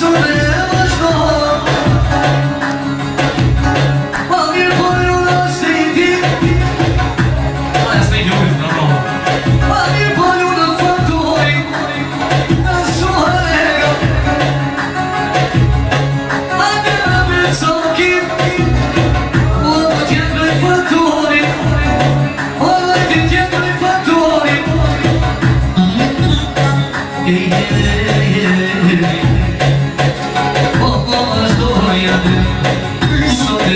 Thank you.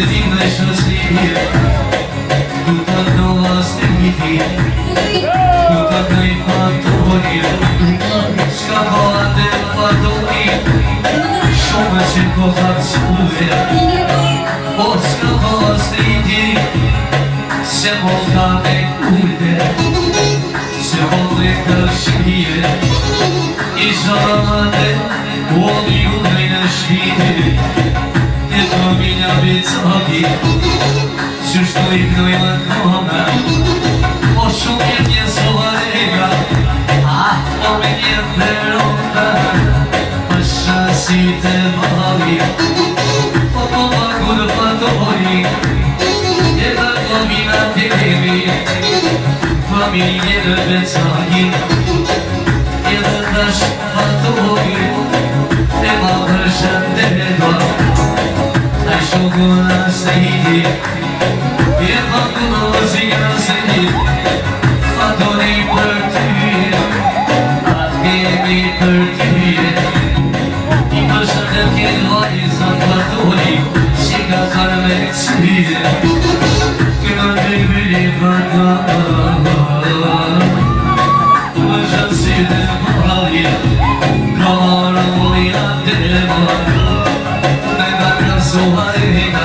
Дивное счастливье. Ну так дала стремники Ну так и фантурия Шоколады в ладони Шумочек в отсюде От скала среди Все болтаны культы Все волны дождливые И жалады Он юный наш меня бецаги, все, что игной лакона, ошел мне соларega, а он мне верота, пошасите мали, попова гурфа тори, это главина тереви, фамилия 色なしていい家族の時間過ぎ Fattening birthday I'll give me birthday İmajda devkin var insan katoli Şika karmek çiğ Sobre la liga,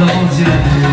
vamos a ver.